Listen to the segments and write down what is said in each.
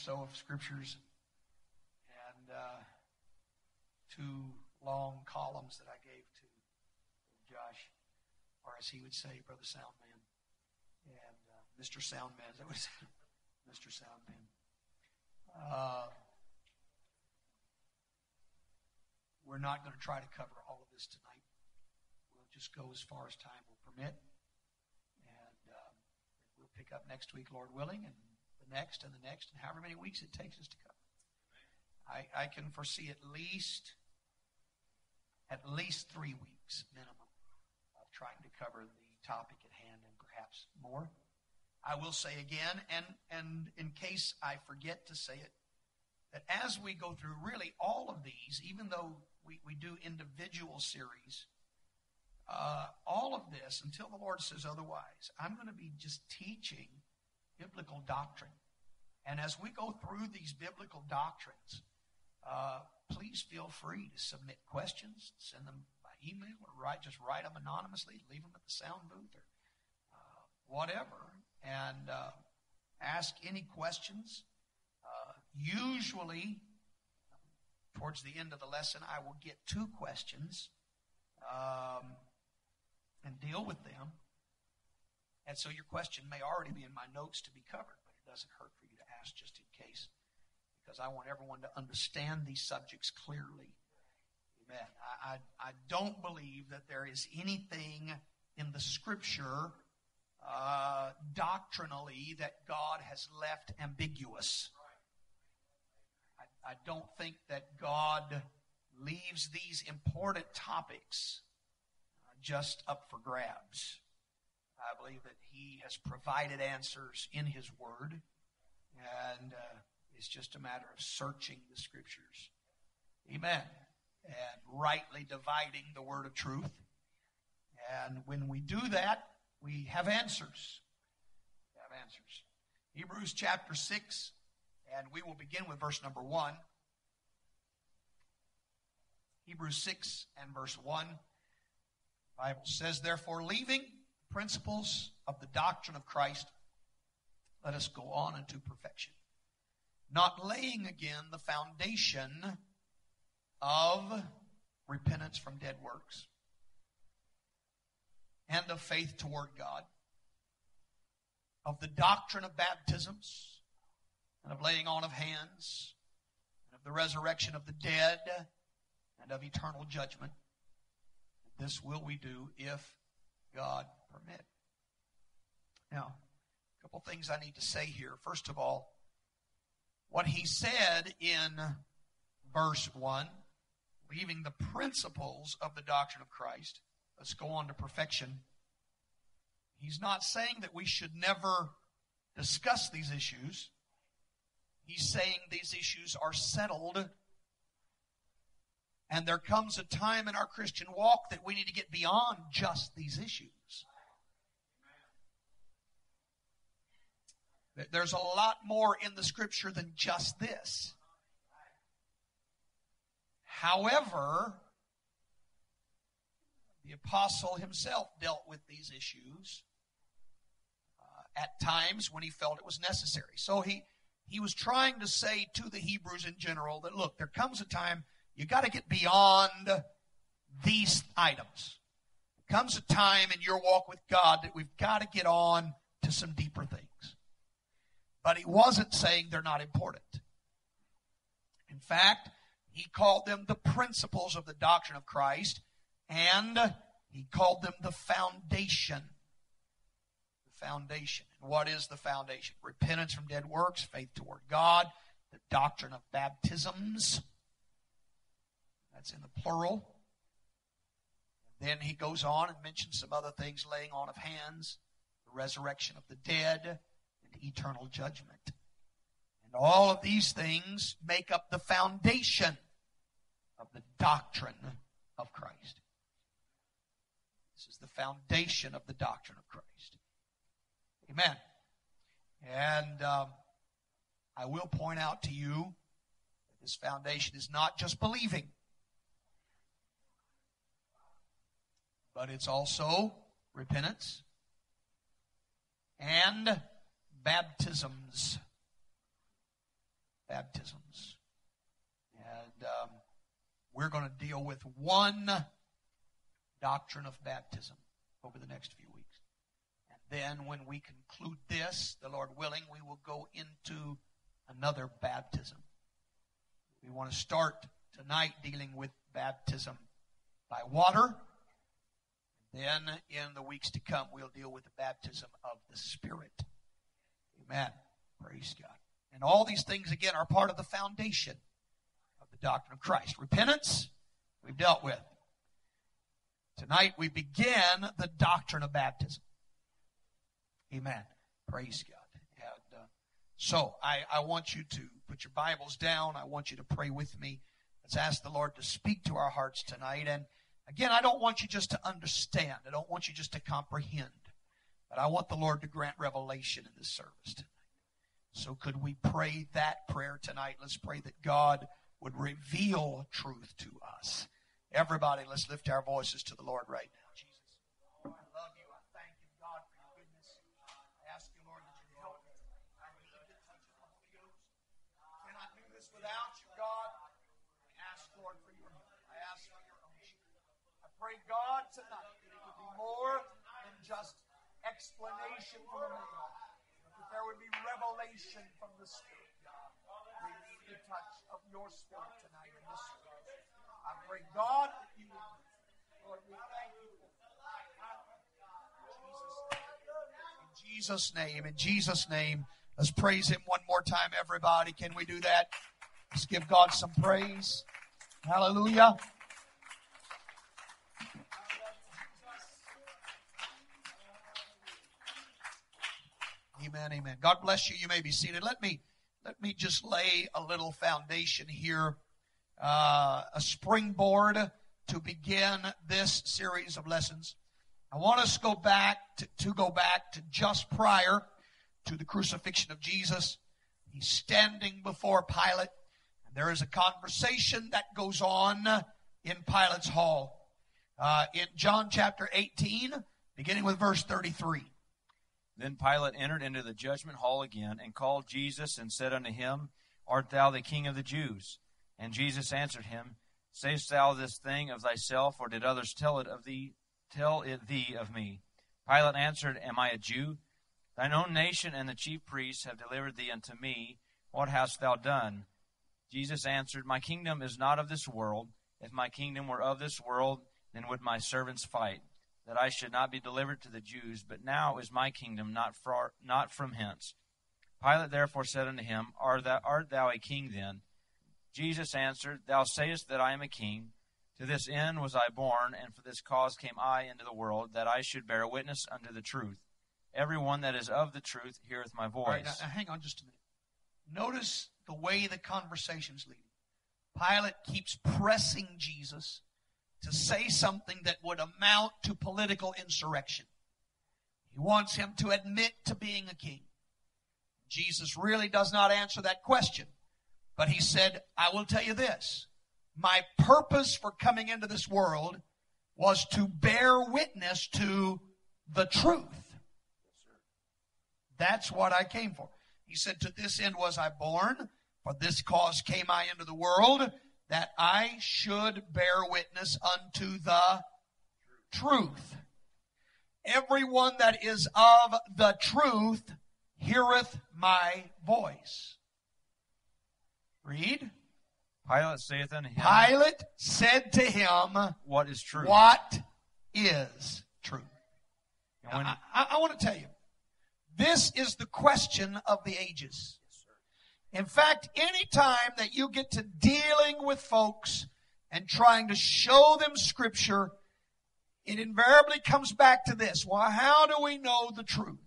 so of scriptures and uh, two long columns that I gave to Josh, or as he would say, Brother Soundman, and uh, Mr. Soundman. That was Mr. Soundman. Uh, we're not going to try to cover all of this tonight. We'll just go as far as time will permit, and um, we'll pick up next week, Lord willing, and next, and the next, and however many weeks it takes us to cover. I, I can foresee at least at least three weeks minimum of trying to cover the topic at hand and perhaps more. I will say again, and, and in case I forget to say it, that as we go through really all of these, even though we, we do individual series, uh, all of this, until the Lord says otherwise, I'm going to be just teaching biblical doctrine. And as we go through these biblical doctrines, uh, please feel free to submit questions, send them by email, or write just write them anonymously, leave them at the sound booth, or uh, whatever, and uh, ask any questions. Uh, usually, towards the end of the lesson, I will get two questions um, and deal with them. And so your question may already be in my notes to be covered, but it doesn't hurt ask just in case because I want everyone to understand these subjects clearly. Amen. I, I, I don't believe that there is anything in the Scripture uh, doctrinally that God has left ambiguous. I, I don't think that God leaves these important topics uh, just up for grabs. I believe that He has provided answers in His Word, and uh, it's just a matter of searching the scriptures. Amen. And rightly dividing the word of truth. And when we do that, we have answers. We have answers. Hebrews chapter 6, and we will begin with verse number 1. Hebrews 6 and verse 1. The Bible says, Therefore, leaving principles of the doctrine of Christ, let us go on unto perfection not laying again the foundation of repentance from dead works and of faith toward God, of the doctrine of baptisms and of laying on of hands, and of the resurrection of the dead and of eternal judgment. This will we do if God permit. Now, couple things I need to say here. First of all, what he said in verse 1, leaving the principles of the doctrine of Christ. Let's go on to perfection. He's not saying that we should never discuss these issues. He's saying these issues are settled. And there comes a time in our Christian walk that we need to get beyond just these issues. There's a lot more in the scripture than just this. However, the apostle himself dealt with these issues uh, at times when he felt it was necessary. So he he was trying to say to the Hebrews in general that look, there comes a time you got to get beyond these items. There comes a time in your walk with God that we've got to get on to some deeper things. But he wasn't saying they're not important. In fact, he called them the principles of the doctrine of Christ, and he called them the foundation. The foundation. And what is the foundation? Repentance from dead works, faith toward God, the doctrine of baptisms. That's in the plural. then he goes on and mentions some other things laying on of hands, the resurrection of the dead, eternal judgment. And all of these things make up the foundation of the doctrine of Christ. This is the foundation of the doctrine of Christ. Amen. And um, I will point out to you that this foundation is not just believing, but it's also repentance and baptisms. baptisms. And um, we're going to deal with one doctrine of baptism over the next few weeks. And then when we conclude this, the Lord willing, we will go into another baptism. We want to start tonight dealing with baptism by water. Then in the weeks to come, we'll deal with the baptism of the Spirit. Amen. Praise God. And all these things, again, are part of the foundation of the doctrine of Christ. Repentance, we've dealt with. Tonight we begin the doctrine of baptism. Amen. Praise God. And, uh, so I, I want you to put your Bibles down. I want you to pray with me. Let's ask the Lord to speak to our hearts tonight. And again, I don't want you just to understand. I don't want you just to comprehend. But I want the Lord to grant revelation in this service tonight. So could we pray that prayer tonight? Let's pray that God would reveal truth to us. Everybody, let's lift our voices to the Lord right now. Jesus, oh, I love you. I thank you, God, for your goodness. I ask you, Lord, that you help me. I need touch the Ghost. I cannot do this without you, God. I ask, Lord, for your help. I ask for your unction. I pray, God, tonight that it would be more than just explanation from a man, that there would be revelation from the Spirit. We need the touch of your Spirit tonight in this service. I pray, God, that you would, Lord, we thank you. In Jesus' name, in Jesus' name, let's praise Him one more time, everybody. Can we do that? Let's give God some praise. Hallelujah. Amen, amen. God bless you. You may be seated. Let me let me just lay a little foundation here uh, a springboard to begin this series of lessons. I want us to go back to, to go back to just prior to the crucifixion of Jesus. He's standing before Pilate, and there is a conversation that goes on in Pilate's hall. Uh, in John chapter 18, beginning with verse 33. Then Pilate entered into the judgment hall again and called Jesus and said unto him, Art thou the king of the Jews? And Jesus answered him, Sayest thou this thing of thyself, or did others tell it of thee? Tell it thee of me. Pilate answered, Am I a Jew? Thine own nation and the chief priests have delivered thee unto me. What hast thou done? Jesus answered, My kingdom is not of this world. If my kingdom were of this world, then would my servants fight, that I should not be delivered to the Jews. But now is my kingdom not, far, not from hence. Pilate therefore said unto him, Art thou, art thou a king then? Jesus answered, Thou sayest that I am a king. To this end was I born, and for this cause came I into the world, that I should bear witness unto the truth. Every one that is of the truth heareth my voice. Right, now, now hang on just a minute. Notice the way the conversation's leading. Pilate keeps pressing Jesus to say something that would amount to political insurrection. He wants him to admit to being a king. Jesus really does not answer that question. But he said, I will tell you this. My purpose for coming into this world was to bear witness to the truth. That's what I came for. He said, To this end was I born, for this cause came I into the world, that I should bear witness unto the truth. Everyone that is of the truth heareth my voice. Read. Pilate saith unto him, Pilate said to him, What is true? What is true? Now, I, I want to tell you, this is the question of the ages. In fact, any time that you get to dealing with folks and trying to show them scripture, it invariably comes back to this. Well, how do we know the truth?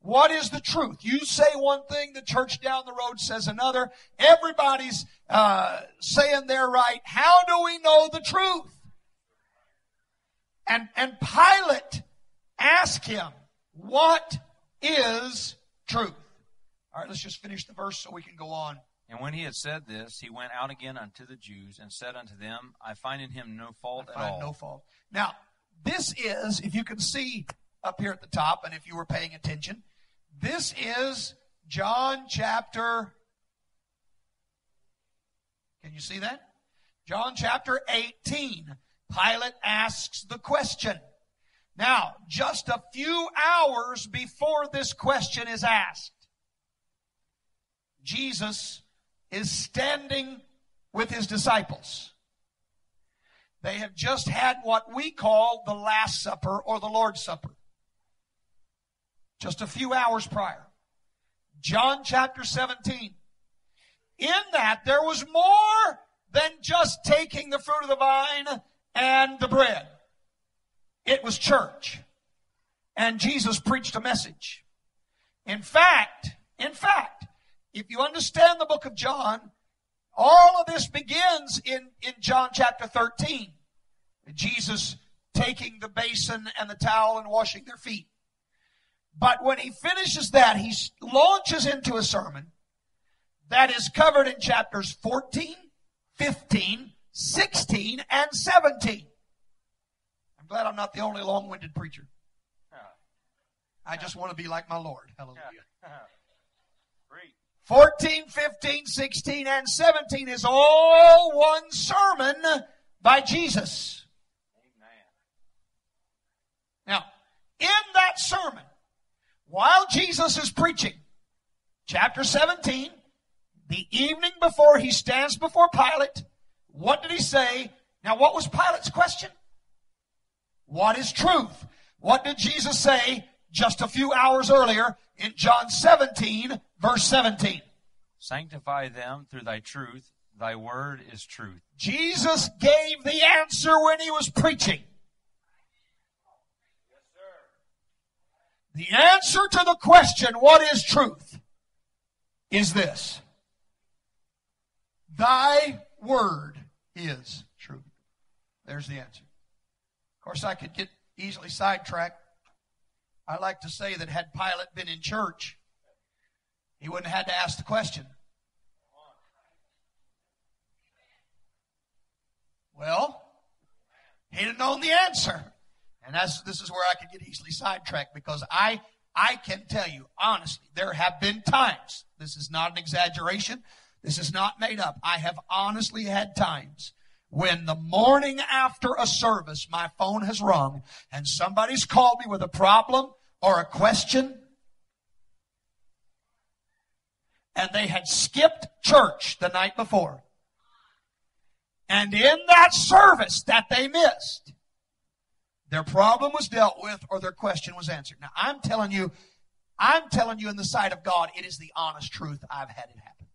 What is the truth? You say one thing, the church down the road says another. Everybody's uh, saying they're right. How do we know the truth? And and Pilate asked him, "What is truth?" All right, let's just finish the verse so we can go on. And when he had said this, he went out again unto the Jews and said unto them, I find in him no fault at all. no fault. Now, this is, if you can see up here at the top, and if you were paying attention, this is John chapter Can you see that? John chapter 18. Pilate asks the question. Now, just a few hours before this question is asked, Jesus is standing with his disciples. They have just had what we call the Last Supper or the Lord's Supper. Just a few hours prior. John chapter 17. In that, there was more than just taking the fruit of the vine and the bread. It was church. And Jesus preached a message. In fact, in fact, if you understand the book of John, all of this begins in, in John chapter 13. Jesus taking the basin and the towel and washing their feet. But when he finishes that, he launches into a sermon that is covered in chapters 14, 15, 16, and 17. I'm glad I'm not the only long winded preacher. I just want to be like my Lord. Hallelujah. 14, 15, 16, and 17 is all one sermon by Jesus. Now, in that sermon, while Jesus is preaching, chapter 17, the evening before he stands before Pilate, what did he say? Now, what was Pilate's question? What is truth? What did Jesus say just a few hours earlier in John 17, verse 17? Sanctify them through thy truth. Thy word is truth. Jesus gave the answer when he was preaching. The answer to the question, what is truth, is this. Thy word is truth. There's the answer. Of course, I could get easily sidetracked. I like to say that had Pilate been in church, he wouldn't have had to ask the question. Well, he'd have known the answer. And that's, this is where I could get easily sidetracked because I, I can tell you honestly, there have been times, this is not an exaggeration, this is not made up. I have honestly had times when the morning after a service, my phone has rung and somebody's called me with a problem or a question and they had skipped church the night before. And in that service that they missed, their problem was dealt with or their question was answered. Now, I'm telling you, I'm telling you in the sight of God, it is the honest truth. I've had it happen.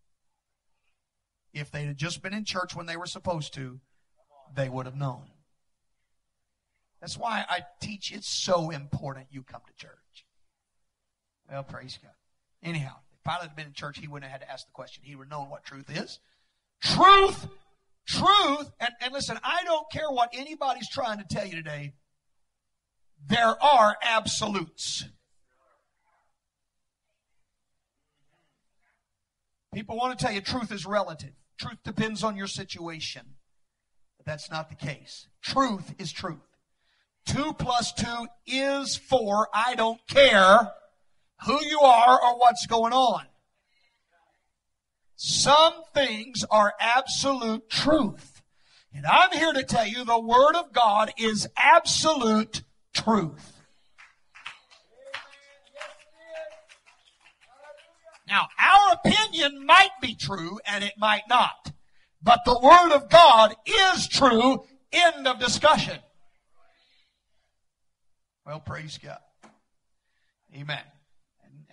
If they had just been in church when they were supposed to, they would have known. That's why I teach it's so important you come to church. Well, praise God. Anyhow, Pilate had been in church, he wouldn't have had to ask the question. He would have known what truth is. Truth, truth, and, and listen, I don't care what anybody's trying to tell you today there are absolutes. People want to tell you truth is relative. Truth depends on your situation. But that's not the case. Truth is truth. Two plus two is four. I don't care who you are or what's going on. Some things are absolute truth. And I'm here to tell you the Word of God is absolute truth. Now, our opinion might be true and it might not. But the Word of God is true. End of discussion. Well, praise God. Amen.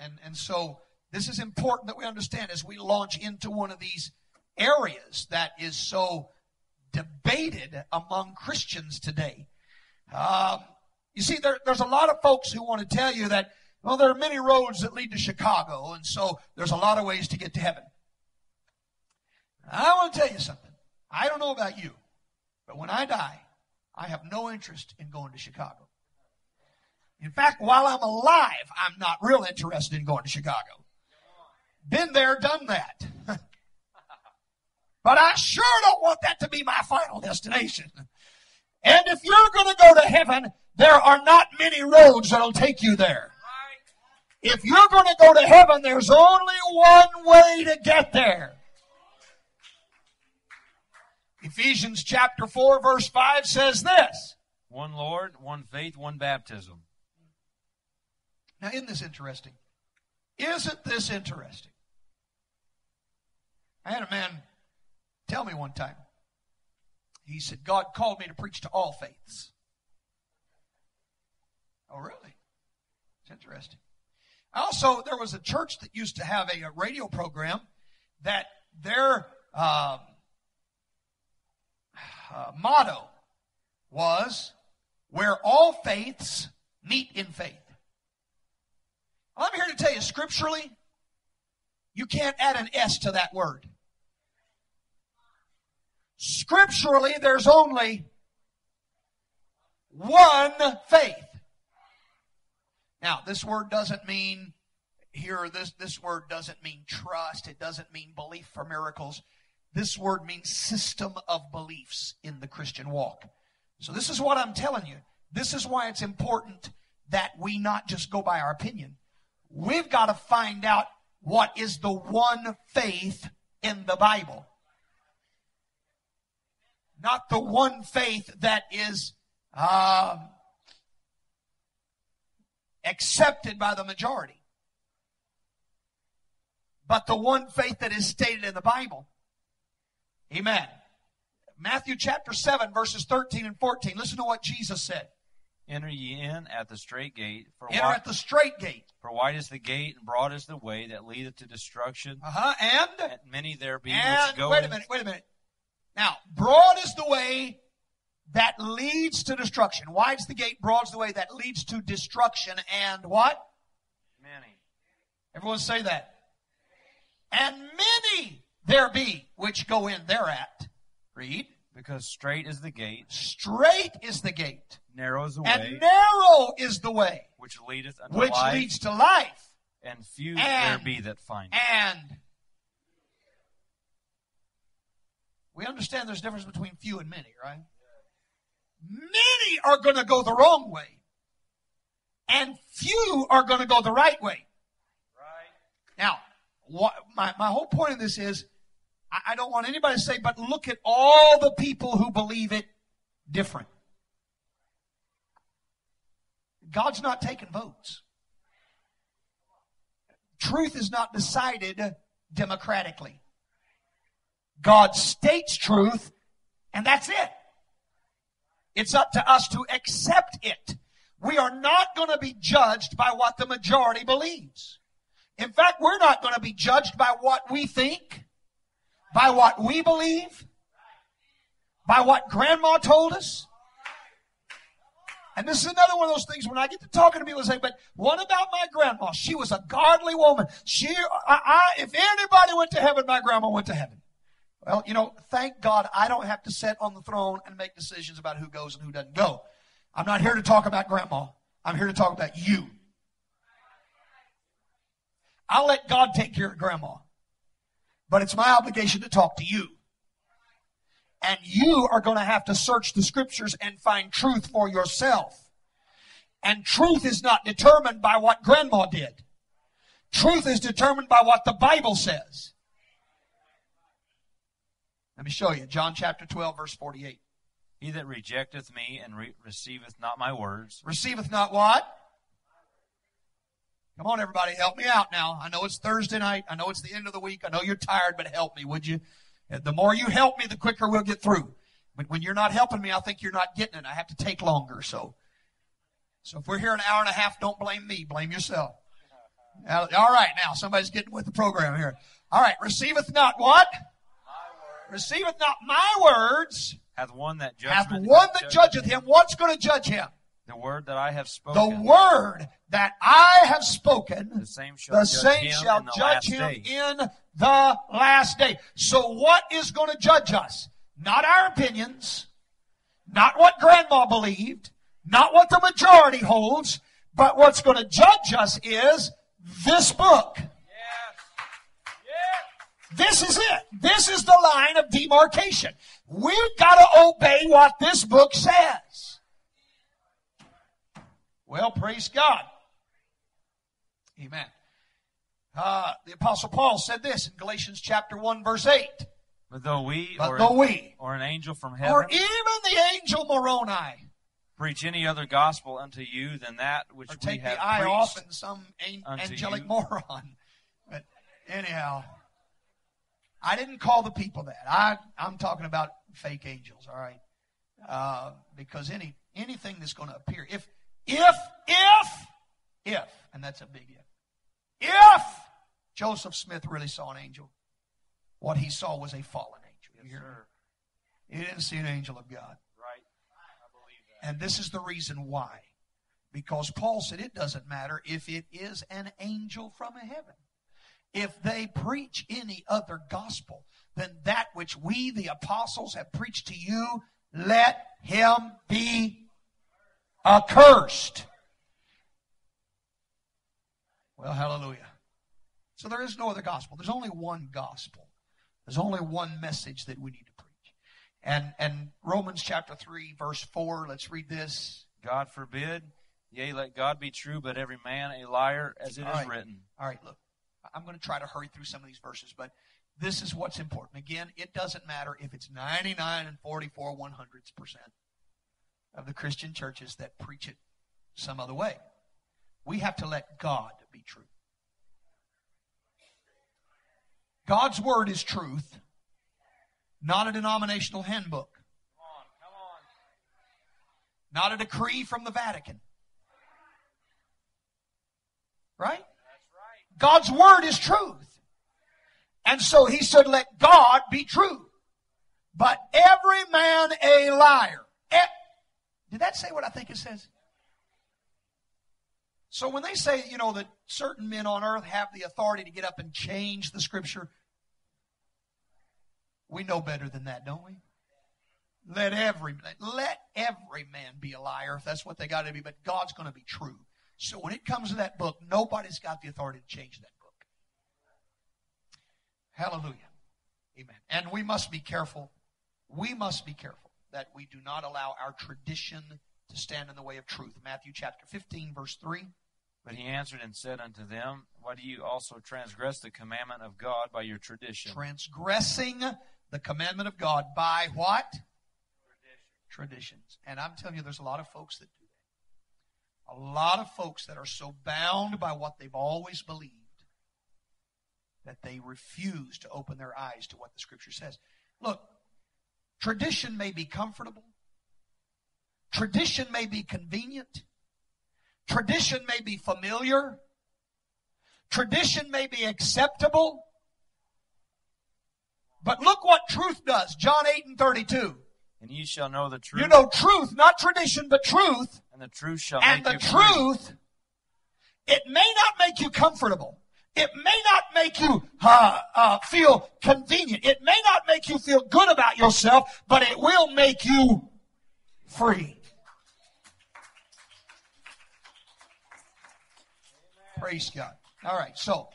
And, and, so this is important that we understand as we launch into one of these areas that is so debated among Christians today. Um, you see, there, there's a lot of folks who want to tell you that, well, there are many roads that lead to Chicago, and so there's a lot of ways to get to heaven. I want to tell you something. I don't know about you, but when I die, I have no interest in going to Chicago. In fact, while I'm alive, I'm not real interested in going to Chicago. Been there, done that. but I sure don't want that to be my final destination. And if you're going to go to heaven, there are not many roads that'll take you there. If you're going to go to heaven, there's only one way to get there. Ephesians chapter 4 verse 5 says this. One Lord, one faith, one baptism. Now, isn't this interesting? Isn't this interesting? I had a man tell me one time. He said, God called me to preach to all faiths. Oh, really? It's interesting. Also, there was a church that used to have a, a radio program that their um, uh, motto was where all faiths meet in faith. I'm here to tell you scripturally, you can't add an S to that word. Scripturally, there's only one faith. Now, this word doesn't mean here, this, this word doesn't mean trust. It doesn't mean belief for miracles. This word means system of beliefs in the Christian walk. So this is what I'm telling you. This is why it's important that we not just go by our opinion. We've got to find out what is the one faith in the Bible. Not the one faith that is um, accepted by the majority, but the one faith that is stated in the Bible. Amen. Matthew chapter 7, verses 13 and 14. Listen to what Jesus said. Enter ye in at the straight gate. For Enter wide, at the straight gate. for wide is the gate, and broad is the way that leadeth to destruction, Uh huh. And and many there be And which go. wait a minute, wait a minute. Now, broad is the way that leads to destruction. Wide's the gate, broad's the way that leads to destruction. And what? Many. Everyone say that. And many there be which go in thereat. Read. Because straight is the gate, Straight is the gate, narrow is the way. and narrow is the way which leadeth unto which life, leads to life. and few and- there be that find it. And we understand there's a difference between few and many, right? Many are going to go the wrong way, and few are going to go the right way. Right. Now, what, my, my whole point of this is I, I don't want anybody to say, but look at all the people who believe it different. God's not taking votes. Truth is not decided democratically. God states truth, and that's it. It's up to us to accept it. We are not going to be judged by what the majority believes. In fact, we're not going to be judged by what we think, by what we believe, by what grandma told us. And this is another one of those things when I get to talking to people, and say, but what about my grandma? She was a godly woman. She, I, I, if anybody went to heaven, my grandma went to heaven. Well, you know, thank God I don't have to sit on the throne and make decisions about who goes and who doesn't go. I'm not here to talk about grandma. I'm here to talk about you. I'll let God take care of grandma. But it's my obligation to talk to you. And you are going to have to search the scriptures and find truth for yourself. And truth is not determined by what grandma did. Truth is determined by what the Bible says. Let me show you. John chapter 12 verse 48. He that rejecteth me and re- receiveth not my words Receiveth not what? Come on, everybody, help me out now. I know it's Thursday night. I know it's the end of the week. I know you're tired, but help me, would you? The more you help me, the quicker we'll get through. But when you're not helping me, I think you're not getting it. I have to take longer. So, so if we're here an hour and a half, don't blame me. Blame yourself. All right, now somebody's getting with the program here. All right, receiveth not what? Receiveth not my words. hath one that Hath one that judgeth him. What's going to judge him? The word that I have spoken. The word that I have spoken, the same shall the judge same him shall in the judge last him day. in the last day. So what is going to judge us? Not our opinions, not what grandma believed, not what the majority holds, but what's going to judge us is this book. Yes. Yes. This is it. This is the line of demarcation. We've got to obey what this book says. Well, praise God. Amen. Uh, the apostle Paul said this in Galatians chapter 1 verse 8. But though we But or, though we, or an angel from heaven, or even the angel Moroni, preach any other gospel unto you than that which or we take have the eye off and some an- angelic you. moron. But anyhow, I didn't call the people that. I I'm talking about fake angels. All right, uh, because any anything that's going to appear, if if if if, and that's a big if, if Joseph Smith really saw an angel, what he saw was a fallen angel. You Yes. He didn't see an angel of God. Right. I believe that. And this is the reason why. Because Paul said it doesn't matter if it is an angel from heaven. If they preach any other gospel than that which we, the apostles, have preached to you, let him be accursed. Well, hallelujah. So there is no other gospel. There's only one gospel. There's only one message that we need to preach. And and Romans chapter 3 verse 4, let's read this. God forbid, yea, let God be true, but every man a liar, as it is All right. written. All right, look. I'm going to try to hurry through some of these verses, but this is what's important. Again, it doesn't matter if it's 99 and 44 one hundredths percent of the Christian churches that preach it some other way. We have to let God be true. God's word is truth, not a denominational handbook, not a decree from the Vatican. Right. God's word is truth. And so he said, let God be true. But every man a liar. Did that say what I think it says? So when they say, you know, that certain men on earth have the authority to get up and change the scripture, we know better than that, don't we? Let every let every man be a liar if that's what they got to be, but God's going to be true. So when it comes to that book, nobody's got the authority to change that book. Hallelujah. Amen. And we must be careful. We must be careful that we do not allow our tradition to stand in the way of truth. Matthew chapter 15, verse 3. But he answered and said unto them, Why do you also transgress the commandment of God by your tradition? Transgressing the commandment of God by what? Traditions. And I'm telling you, there's a lot of folks that do that. A lot of folks that are so bound by what they've always believed that they refuse to open their eyes to what the Scripture says. Look, tradition may be comfortable, tradition may be convenient, tradition may be familiar, tradition may be acceptable. But look what truth does. John 8 and 32. And ye shall know the truth, You know truth, not tradition, but truth. and the truth shall And make the you free. truth, it may not make you comfortable. It may not make you uh, uh, feel convenient. It may not make you feel good about yourself, but it will make you free. Praise God. All right, so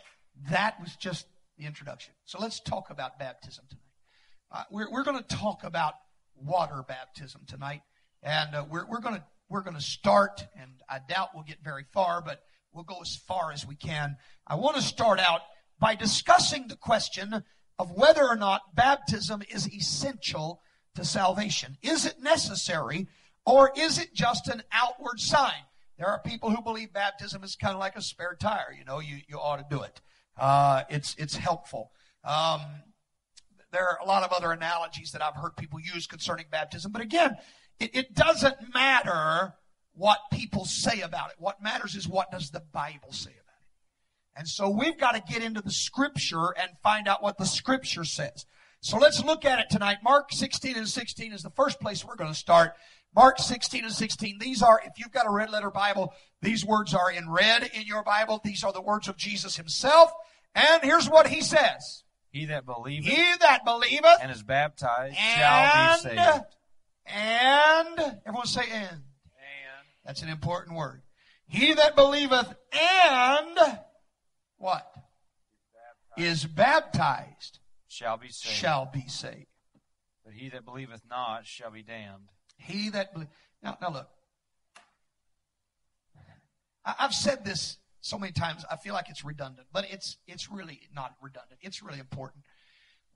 that was just the introduction. So let's talk about baptism tonight. Uh, we're we're going to talk about water baptism tonight, and uh, we're we're going to we're going to start, and I doubt we'll get very far, but we'll go as far as we can. I want to start out by discussing the question of whether or not baptism is essential to salvation. Is it necessary, or is it just an outward sign? There are people who believe baptism is kind of like a spare tire. You know, you, you ought to do it. Uh, it's it's helpful. Um, there are a lot of other analogies that I've heard people use concerning baptism, but again, it, it doesn't matter what people say about it. What matters is what does the Bible say about it. And so we've got to get into the scripture and find out what the scripture says. So let's look at it tonight. Mark 16 and 16 is the first place we're going to start. Mark 16 and 16. These are, if you've got a red letter Bible, these words are in red in your Bible. These are the words of Jesus himself. And here's what he says. He that believeth He that believeth and is baptized shall be saved. and, everyone say and. That's an important word. He that believeth and, what? Is baptized shall be saved. shall be saved. But he that believeth not shall be damned. He that believe. Now, now look. I, I've said this so many times. I feel like it's redundant, but it's it's really not redundant. It's really important.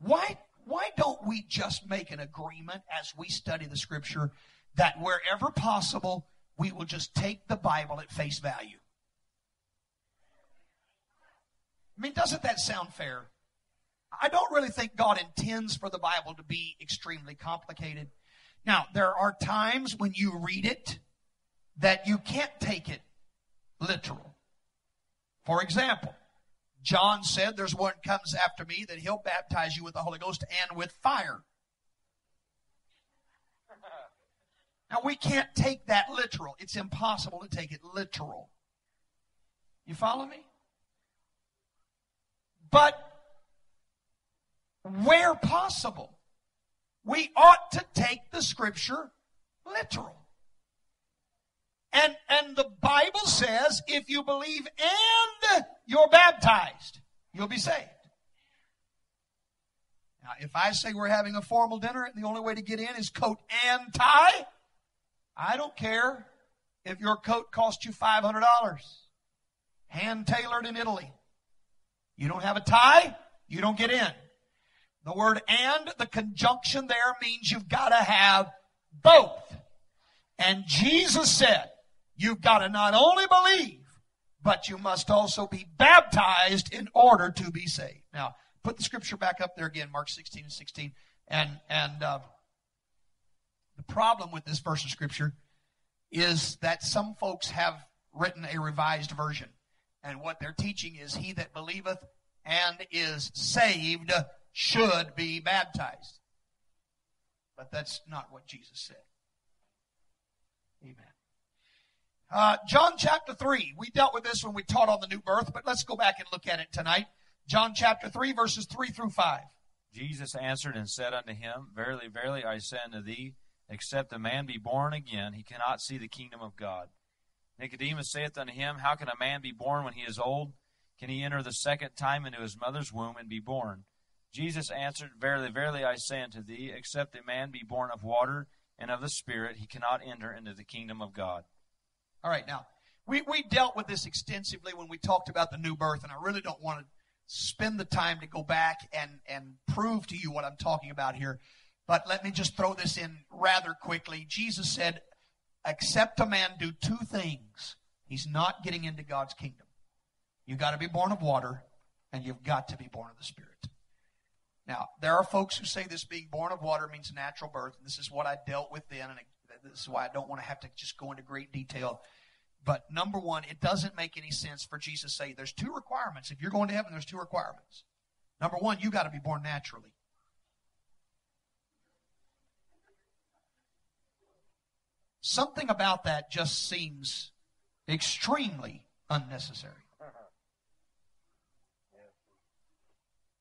Why why don't we just make an agreement as we study the scripture that wherever possible, we will just take the Bible at face value? I mean, doesn't that sound fair? I don't really think God intends for the Bible to be extremely complicated. Now, there are times when you read it that you can't take it literal. For example, John said, There's one comes after me that he'll baptize you with the Holy Ghost and with fire. Now, we can't take that literal. It's impossible to take it literal. You follow me? But where possible, we ought to take the scripture literal. And, and the Bible says if you believe and you're baptized, you'll be saved. Now, if I say we're having a formal dinner and the only way to get in is coat and tie, I don't care if your coat cost you $500. Hand tailored in Italy. You don't have a tie, you don't get in. The word and, the conjunction there means you've got to have both. And Jesus said, you've got to not only believe, but you must also be baptized in order to be saved. Now, put the scripture back up there again, Mark 16 and 16. And, and, uh, problem with this verse of scripture is that some folks have written a revised version. And what they're teaching is he that believeth and is saved should be baptized. But that's not what Jesus said. Amen. Uh, John chapter 3. We dealt with this when we taught on the new birth, but let's go back and look at it tonight. John chapter 3, verses 3 through 5. Jesus answered and said unto him, Verily, verily, I say unto thee, except a man be born again, he cannot see the kingdom of God. Nicodemus saith unto him, How can a man be born when he is old? Can he enter the second time into his mother's womb and be born? Jesus answered, Verily, verily, I say unto thee, except a man be born of water and of the Spirit, he cannot enter into the kingdom of God. All right, now, we, we dealt with this extensively when we talked about the new birth, and I really don't want to spend the time to go back and, and prove to you what I'm talking about here. But let me just throw this in rather quickly. Jesus said, Except a man do two things, he's not getting into God's kingdom. You've got to be born of water, and you've got to be born of the Spirit. Now, there are folks who say this being born of water means natural birth. And this is what I dealt with then, and this is why I don't want to have to just go into great detail. But number one, it doesn't make any sense for Jesus to say there's two requirements. If you're going to heaven, there's two requirements. Number one, you got to be born naturally. Something about that just seems extremely unnecessary.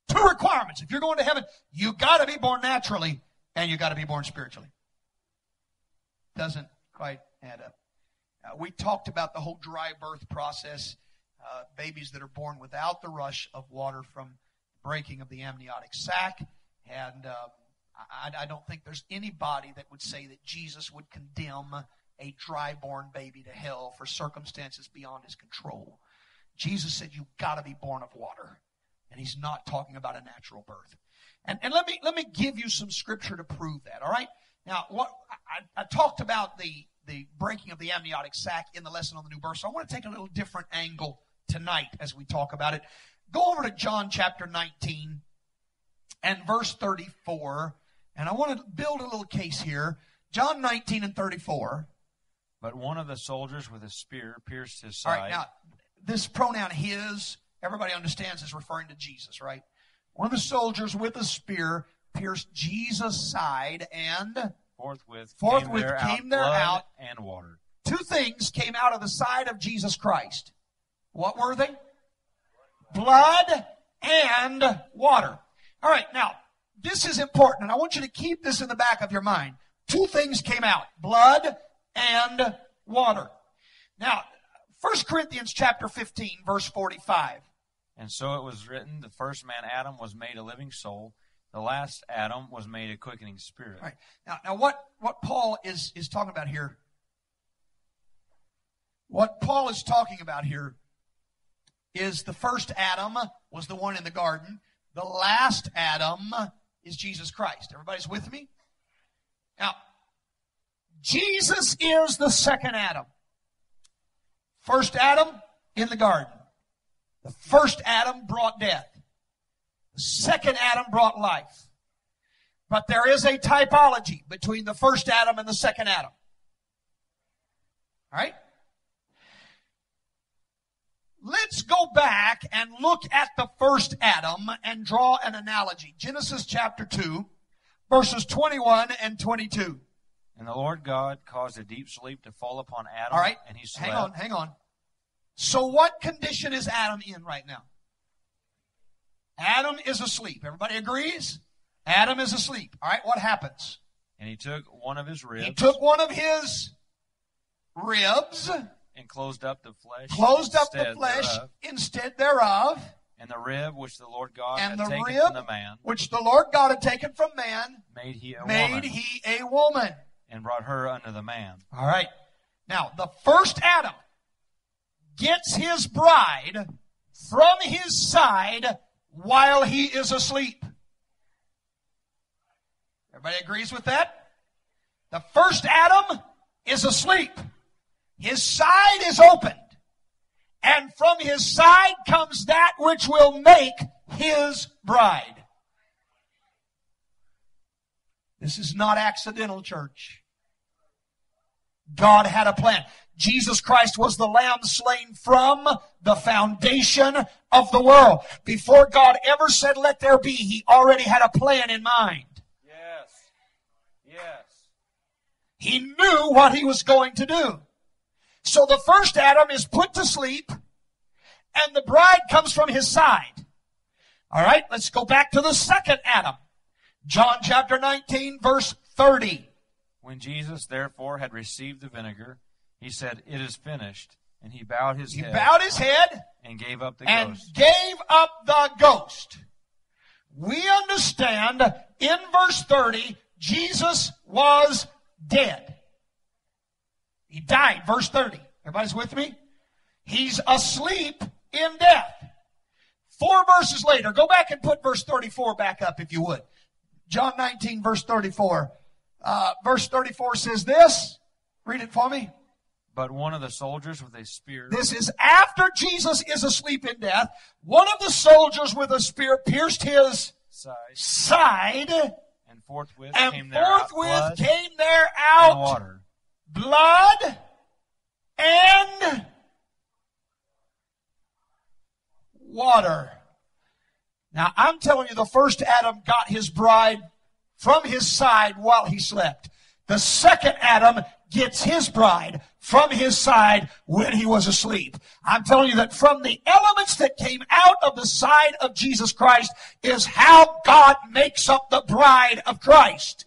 Two requirements. If you're going to heaven, you got to be born naturally and you got to be born spiritually. Doesn't quite add up. Uh, we talked about the whole dry birth process. Uh, babies that are born without the rush of water from breaking of the amniotic sac. And uh, I, I, don't think there's anybody that would say that Jesus would condemn a dry born baby to hell for circumstances beyond his control. Jesus said, You've got to be born of water. And he's not talking about a natural birth. And, and let me let me give you some scripture to prove that. All right. Now, what I, I talked about the the breaking of the amniotic sac in the lesson on the new birth. So I want to take a little different angle tonight as we talk about it. Go over to John chapter 19 and verse 34. And I want to build a little case here. John 19 and 34. But one of the soldiers with a spear pierced his side. All right, now, this pronoun his everybody understands is referring to Jesus, right? One of the soldiers with a spear pierced Jesus' side and forthwith, forthwith came there, came out, there blood out and water. Two things came out of the side of Jesus Christ. What were they? Blood and water. All right, now, this is important, and I want you to keep this in the back of your mind. Two things came out blood and water. Now, 1 Corinthians chapter 15, verse 45. And so it was written, the first man, Adam, was made a living soul. The last Adam was made a quickening spirit. Right. Now, now what, what Paul is, is talking about here, what Paul is talking about here is the first Adam was the one in the garden. The last Adam is Jesus Christ. Everybody's with me? Now, Jesus is the second Adam. First Adam in the garden. The first Adam brought death. The second Adam brought life. But there is a typology between the first Adam and the second Adam. All right? Let's go back and look at the first Adam and draw an analogy. Genesis chapter 2, verses 21 and 22. And the Lord God caused a deep sleep to fall upon Adam. All right. And he slept. Hang on, hang on. So what condition is Adam in right now? Adam is asleep. Everybody agrees? Adam is asleep. All right, what happens? And he took one of his ribs. He took one of his ribs, and closed up the flesh. closed up the instead flesh thereof, instead thereof, and the rib which the Lord God and had the taken rib from the man which the Lord God had taken from man, made he a made woman he a woman. and brought her unto the man. All right. Now, the first Adam gets his bride from his side while he is asleep. Everybody agrees with that? The first Adam is asleep. His side is opened. And from his side comes that which will make his bride. This is not accidental, church. God had a plan. Jesus Christ was the lamb slain from the foundation of the world. Before God ever said, let there be, he already had a plan in mind. Yes. Yes. He knew what he was going to do. So the first Adam is put to sleep and the bride comes from his side. All right, let's go back to the second Adam. John chapter 19 verse 30. When Jesus therefore had received the vinegar, he said, It is finished. And he bowed his He head bowed his head and gave up the and ghost. gave up the ghost. We understand in verse 30, Jesus was dead. He died, verse 30. Everybody's with me? He's asleep in death. Four verses later, go back and put verse 34 back up if you would. John 19, verse 34. Uh, verse 34 says this. Read it for me. But one of the soldiers with a spear This is after Jesus is asleep in death. One of the soldiers with a spear pierced his side, side, and forthwith and came there out blood came there and out water. Blood and water. Now, I'm telling you, the first Adam got his bride from his side while he slept. The second Adam gets his bride from his side when he was asleep. I'm telling you that from the elements that came out of the side of Jesus Christ is how God makes up the bride of Christ.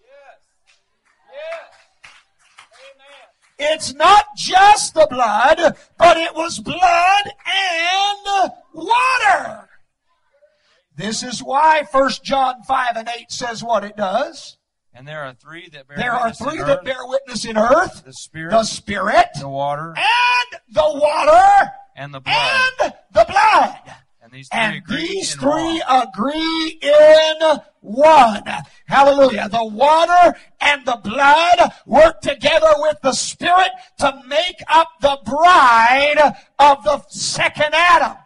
It's not just the blood, but it was blood and water. This is why 1 John 5 and 8 says what it does. And there are three that bear There are witness in three that earth, bear witness in earth. the spirit, The Spirit the water, and the water and the blood. and the blood. And these three And agree these in three one. agree in one. Hallelujah. The water and the blood work together with the Spirit to make up the bride of the second Adam.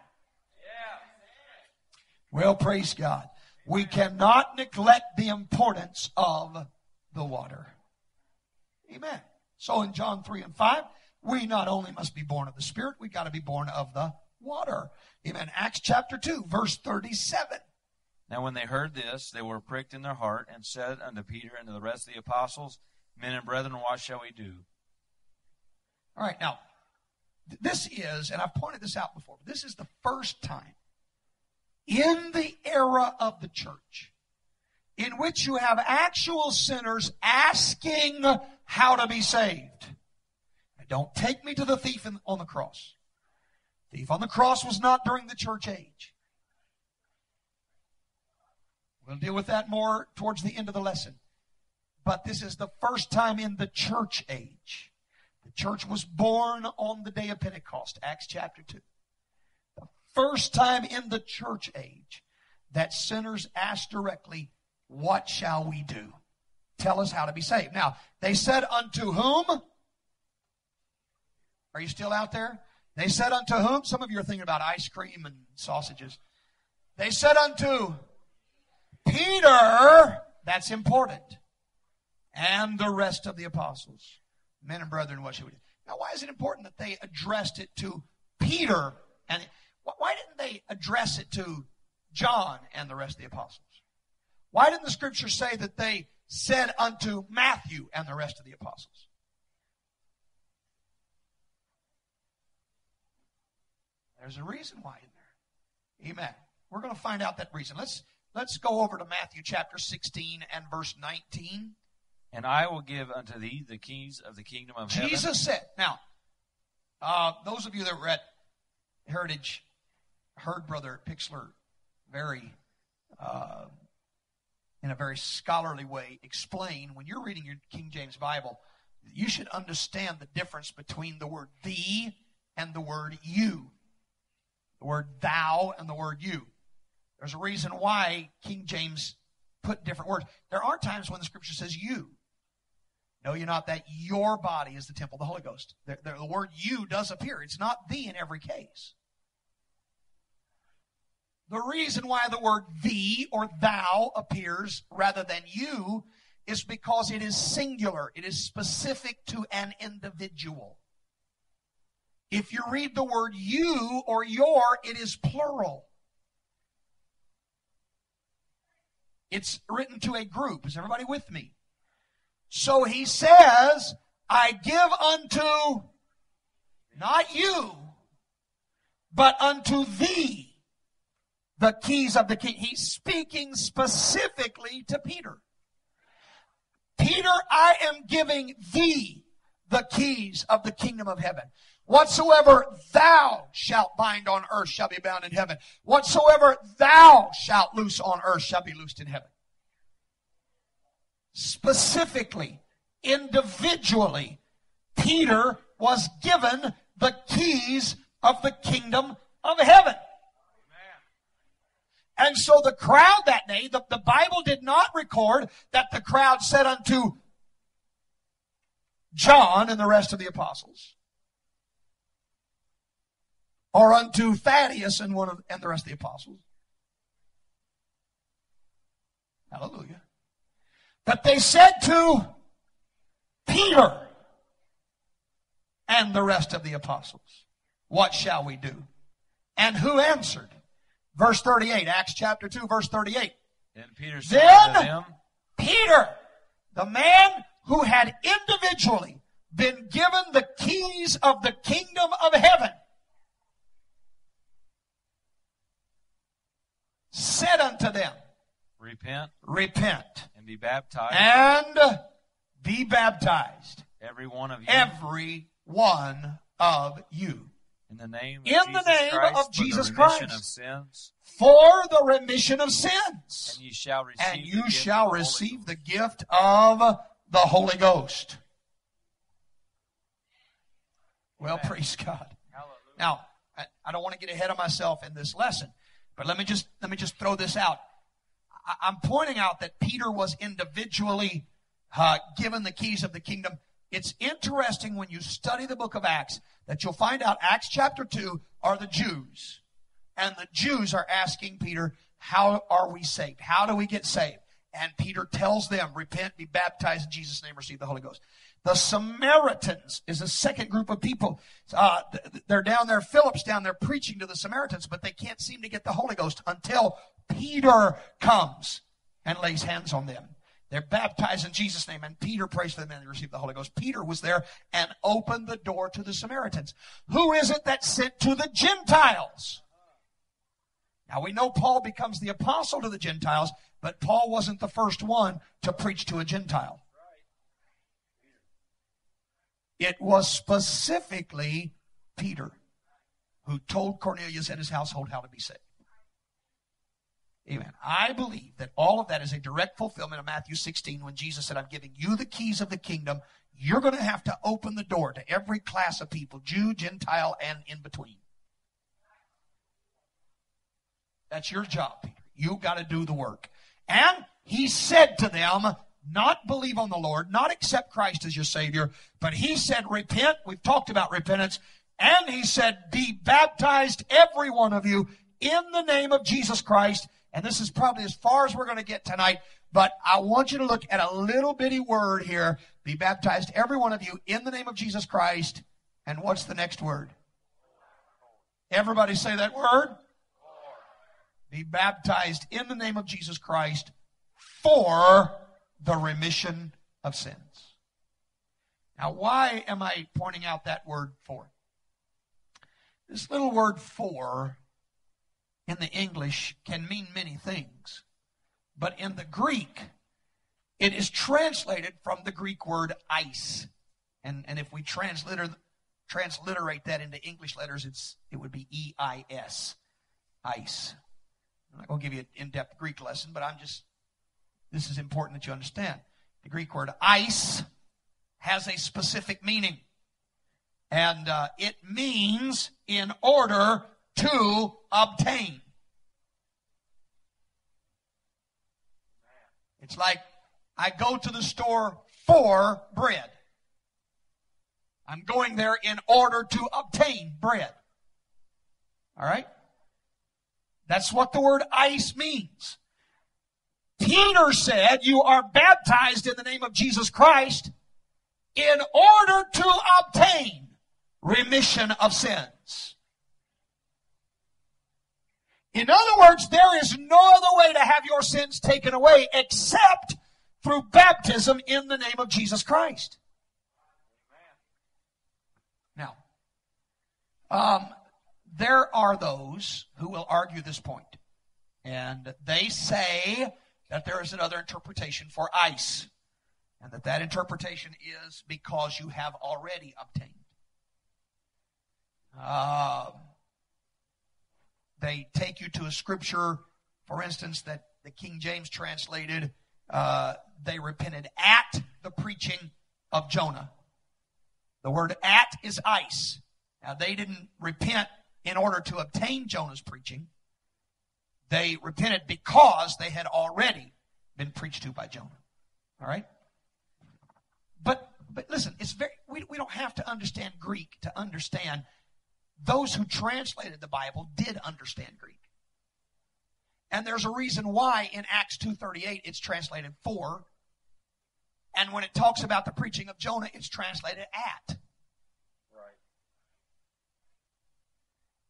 Well, praise God. We cannot neglect the importance of the water. Amen. So in John 3 and 5, we not only must be born of the Spirit, we got to be born of the water. Amen. Acts chapter 2, verse 37. Now when they heard this, they were pricked in their heart, and said unto Peter and to the rest of the apostles, Men and brethren, what shall we do? All right, now, th- this is, and I've pointed this out before, but this is the first time in the era of the church in which you have actual sinners asking how to be saved. Now, don't take me to the thief in, on the cross. Thief on the cross was not during the church age. We'll deal with that more towards the end of the lesson. But this is the first time in the church age. The church was born on the day of Pentecost, Acts chapter 2. The first time in the church age that sinners asked directly, What shall we do? Tell us how to be saved. Now, they said unto whom? Are you still out there? They said unto whom? Some of you are thinking about ice cream and sausages. They said unto Peter, that's important, and the rest of the apostles. Men and brethren, what should we do? Now, why is it important that they addressed it to Peter? And why didn't they address it to John and the rest of the apostles? Why didn't the scripture say that they said unto Matthew and the rest of the apostles? There's a reason why in there. Amen. We're going to find out that reason. Let's let's go over to Matthew chapter 16 and verse 19. And I will give unto thee the keys of the kingdom of heaven. Jesus said, now, uh, those of you that were at Heritage heard Brother Pixler very, uh, in a very scholarly way, explain when you're reading your King James Bible, you should understand the difference between the word thee and the word you. The word thou and the word you. There's a reason why King James put different words. There are times when the scripture says you. Know you not that your body is the temple of the Holy Ghost. The, the, the word you does appear. It's not thee in every case. The reason why the word thee or thou appears rather than you is because it is singular. It is specific to an individual. If you read the word you or your, it is plural. It's written to a group. Is everybody with me? So he says, I give unto not you, but unto thee the keys of the king. He's speaking specifically to Peter. Peter, I am giving thee the keys of the kingdom of heaven. Whatsoever thou shalt bind on earth shall be bound in heaven. Whatsoever thou shalt loose on earth shall be loosed in heaven specifically, individually, Peter was given the keys of the kingdom of heaven. And so the crowd that day, the, the Bible did not record that the crowd said unto John and the rest of the apostles, or unto Thaddeus and one of and the rest of the apostles. Hallelujah. But they said to Peter and the rest of the apostles, What shall we do? And who answered? Verse 38, Acts chapter 2, verse 38. Then Peter said then, them, Peter, the man who had individually been given the keys of the kingdom of heaven, said unto them, Repent. Repent and be baptized. And be baptized. Every one of you. Every one of you. In the name of in Jesus the name Christ, of Jesus for the Christ, of sins, for the remission of sins, and you shall receive, and you shall the receive the gift of the Holy Ghost. Well, Amen. praise God. Hallelujah. Now, I, I don't want to get ahead of myself in this lesson, but let me just let me just throw this out. I'm pointing out that Peter was individually uh, given the keys of the kingdom. It's interesting when you study the book of Acts that you'll find out Acts chapter 2 are the Jews. And the Jews are asking Peter, how are we saved? How do we get saved? And Peter tells them, repent, be baptized in Jesus' name, receive the Holy Ghost. The Samaritans is a second group of people. Uh, they're down there, Philip's down there preaching to the Samaritans, but they can't seem to get the Holy Ghost until Peter comes and lays hands on them. They're baptized in Jesus' name, and Peter prays for them and they receive the Holy Ghost. Peter was there and opened the door to the Samaritans. Who is it that sent to the Gentiles? Now we know Paul becomes the apostle to the Gentiles, but Paul wasn't the first one to preach to a Gentile. It was specifically Peter who told Cornelius and his household how to be saved. Amen. I believe that all of that is a direct fulfillment of Matthew 16 when Jesus said, I'm giving you the keys of the kingdom. You're going to have to open the door to every class of people, Jew, Gentile, and in between. That's your job, Peter. You got to do the work. And He said to them, not believe on the Lord, not accept Christ as your Savior, but He said, repent. We've talked about repentance. And He said, be baptized, every one of you, in the name of Jesus Christ. And this is probably as far as we're going to get tonight, but I want you to look at a little bitty word here. Be baptized, every one of you, in the name of Jesus Christ. And what's the next word? Everybody say that word. Be baptized in the name of Jesus Christ for the remission of sins. Now, why am I pointing out that word for? This little word for in the English can mean many things, but in the Greek, it is translated from the Greek word eis. And, and if we transliter, transliterate that into English letters, it's, it would be E I S. Eis. I'm not going to give you an in depth Greek lesson, but I'm just this is important that you understand. The Greek word eis has a specific meaning. And uh, it means in order to obtain. It's like I go to the store for bread. I'm going there in order to obtain bread. All right? That's what the word eis means. Peter said, You are baptized in the name of Jesus Christ in order to obtain remission of sins. In other words, there is no other way to have your sins taken away except through baptism in the name of Jesus Christ. Now, um, there are those who will argue this point, and they say that there is another interpretation for eis, and that that interpretation is because you have already obtained. Uh, they take you to a scripture, for instance, that the King James translated, uh, they repented at the preaching of Jonah. The word at is eis. Now, they didn't repent in order to obtain Jonah's preaching. They repented because they had already been preached to by Jonah. All right? But but listen, it's very we, we don't have to understand Greek to understand those who translated the Bible did understand Greek. And there's a reason why in Acts 2:38 it's translated for and when it talks about the preaching of Jonah it's translated at.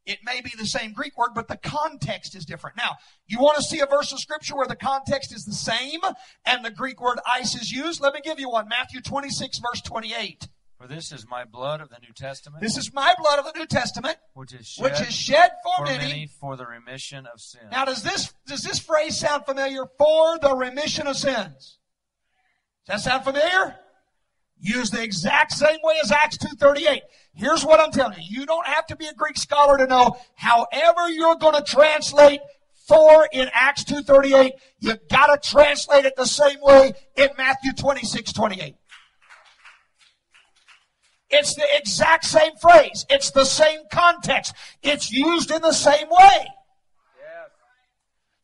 It may be the same Greek word, but the context is different. Now, you want to see a verse of scripture where the context is the same and the Greek word eis is used? Let me give you one. Matthew 26 verse 28. For this is my blood of the New Testament. This is my blood of the New Testament, which is shed, which is shed for, for many. many for the remission of sins. Now, does this does this phrase sound familiar? For the remission of sins. Does that sound familiar? Used the exact same way as Acts 2.38. Here's what I'm telling you. You don't have to be a Greek scholar to know however you're going to translate for in Acts 2.38, you've got to translate it the same way in Matthew 26, 28. It's the exact same phrase. It's the same context. It's used in the same way.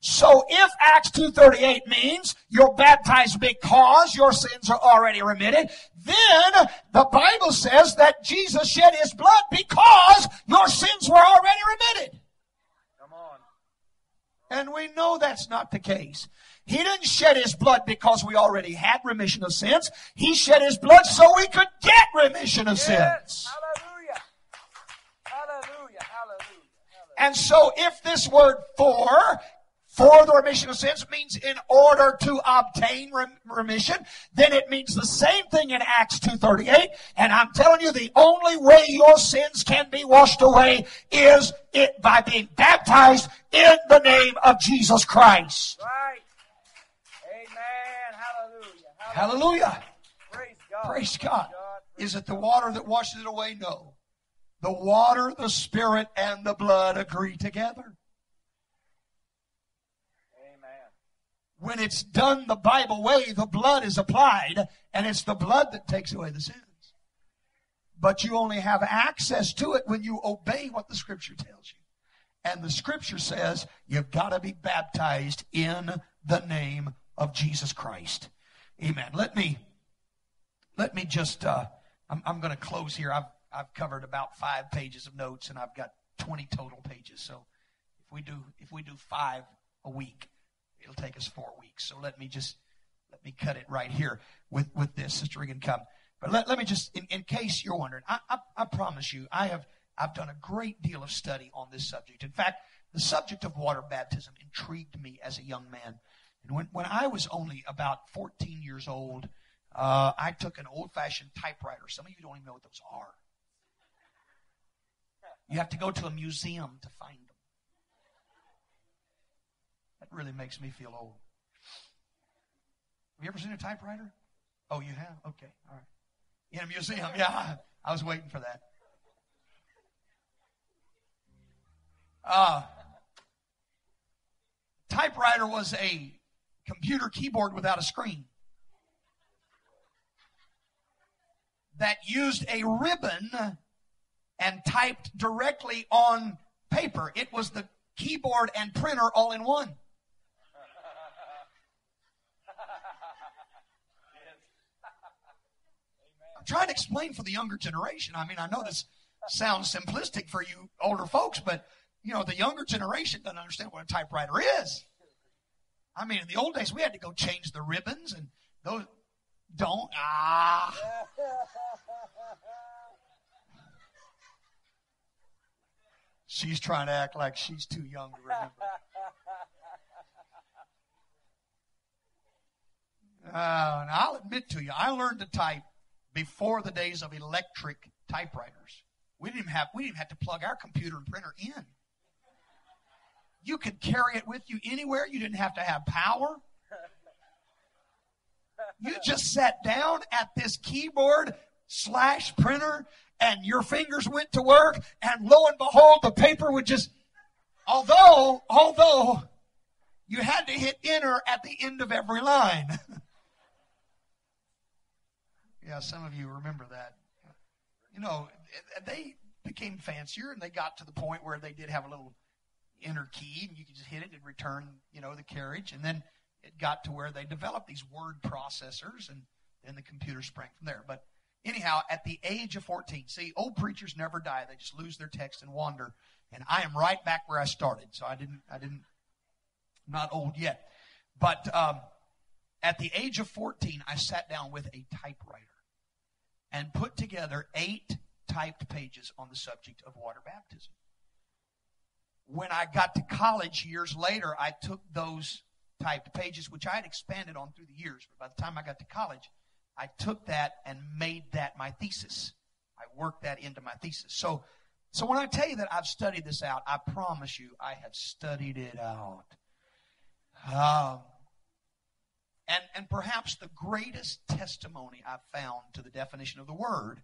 So if Acts 2.38 means you're baptized because your sins are already remitted, then the Bible says that Jesus shed his blood because your sins were already remitted. Come on. And we know that's not the case. He didn't shed his blood because we already had remission of sins. He shed his blood so we could get remission of Yes. sins. Hallelujah. Hallelujah. Hallelujah. And so if this word for, for the remission of sins means in order to obtain remission, then it means the same thing in Acts 2.38. And I'm telling you, the only way your sins can be washed away is it by being baptized in the name of Jesus Christ. Right. Amen. Hallelujah. Hallelujah. Praise God. Praise God. Is it the water that washes it away? No. The water, the Spirit, and the blood agree together. Amen. When it's done the Bible way, the blood is applied, and it's the blood that takes away the sins. But you only have access to it when you obey what the Scripture tells you. And the Scripture says you've got to be baptized in the name of Jesus Christ. Amen. Let me let me just uh, I'm, I'm going to close here. I've I've covered about five pages of notes, and I've got 20 total pages. So if we do if we do five a week, it'll take us four weeks. So let me just let me cut it right here with with this. Sister Regan, come. But let, let me just, in, in case you're wondering, I, I, I promise you, I have I've done a great deal of study on this subject. In fact, the subject of water baptism intrigued me as a young man. And when, when I was only about 14 years old, uh, I took an old fashioned typewriter. Some of you don't even know what those are. You have to go to a museum to find. That really makes me feel old. Have you ever seen a typewriter? Oh, you have? Okay, all right. In a museum, yeah. I was waiting for that. Uh, typewriter was a computer keyboard without a screen that used a ribbon and typed directly on paper. It was the keyboard and printer all in one. I'm trying to explain for the younger generation. I mean, I know this sounds simplistic for you older folks, but you know, the younger generation doesn't understand what a typewriter is. I mean, in the old days, we had to go change the ribbons, and those don't. Ah. She's trying to act like she's too young to remember. Uh, I'll admit to you, I learned to type before the days of electric typewriters. We didn't have we didn't have to plug our computer and printer in. You could carry it with you anywhere. You didn't have to have power. You just sat down at this keyboard slash printer and your fingers went to work and lo and behold, the paper would just, although, although you had to hit enter at the end of every line. yeah, some of you remember that. You know, they became fancier and they got to the point where they did have a little inner key and you could just hit it and return, you know, the carriage. And then it got to where they developed these word processors and then the computer sprang from there. But anyhow, at the age of 14, see, old preachers never die. They just lose their text and wander. And I am right back where I started. So I didn't, I didn't, not old yet. But um, at the age of 14, I sat down with a typewriter and put together eight typed pages on the subject of water baptism when I got to college years later, I took those typed pages, which I had expanded on through the years. But by the time I got to college, I took that and made that my thesis. I worked that into my thesis. So, so when I tell you that I've studied this out, I promise you I have studied it out. Um, and, and perhaps the greatest testimony I've found to the definition of the word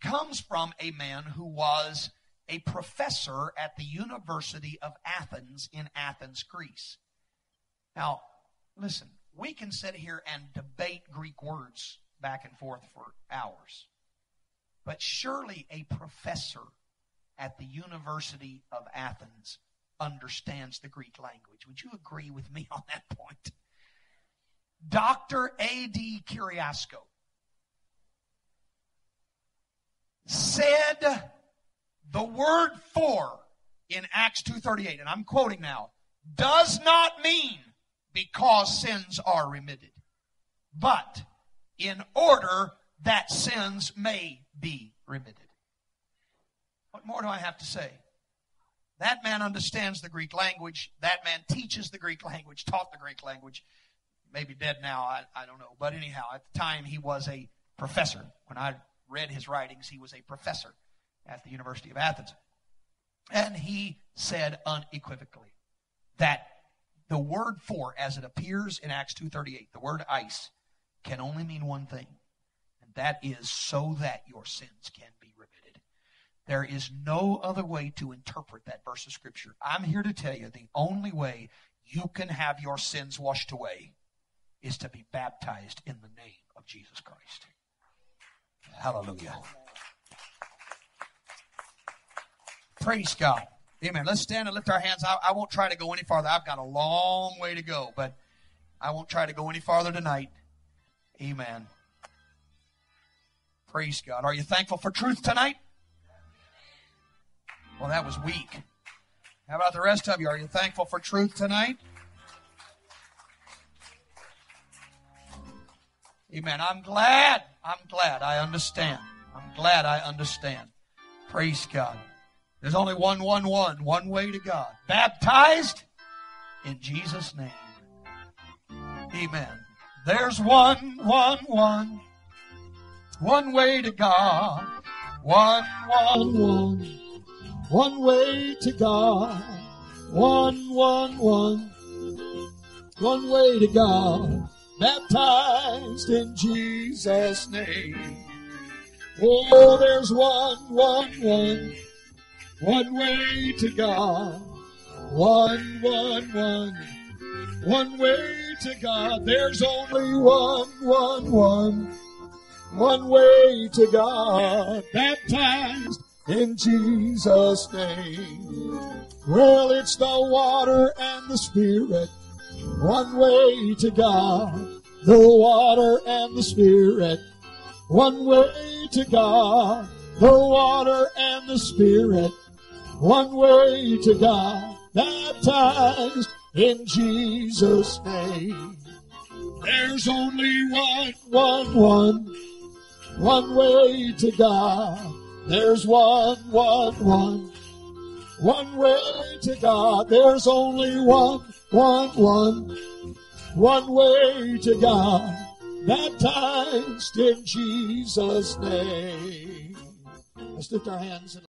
comes from a man who was a professor at the University of Athens in Athens, Greece. Now, listen, we can sit here and debate Greek words back and forth for hours. But surely a professor at the University of Athens understands the Greek language. Would you agree with me on that point? Dr. A.D. Kyriasko said the word for in Acts 2.38, and I'm quoting now, does not mean because sins are remitted, but in order that sins may be remitted. What more do I have to say? That man understands the Greek language. That man teaches the Greek language, taught the Greek language. Maybe dead now, I, I don't know. But anyhow, at the time he was a professor. When I read his writings, he was a professor at the University of Athens. And he said unequivocally that the word for, as it appears in Acts 2.38, the word eis, can only mean one thing. And that is so that your sins can be remitted. There is no other way to interpret that verse of Scripture. I'm here to tell you the only way you can have your sins washed away is to be baptized in the name of Jesus Christ. Hallelujah. Praise God. Amen. Let's stand and lift our hands. I, I, won't try to go any farther. I've got a long way to go, but I won't try to go any farther tonight. Amen. Praise God. Are you thankful for truth tonight? Well, that was weak. How about the rest of you? Are you thankful for truth tonight? Amen. I'm glad. I'm glad. I understand. I'm glad I understand. Praise God. There's only one, one, one, one way to God. Baptized in Jesus' name. Amen. There's one, one, one. One way to God. One, one, one. One way to God. One, one, one. One way to God. Baptized in Jesus' name. Oh, there's one, one, one. One way to God. One, one, one. One way to God. There's only one, one, one. One way to God. Baptized in Jesus' name. Well, it's the water and the Spirit. One way to God. The water and the Spirit. One way to God. The water and the Spirit. One way to God. Baptized in Jesus' name. There's only one, one, one. One way to God. There's one, one, one. One way to God. There's only one, one, one. One way to God. Baptized in Jesus' name. Let's lift our hands and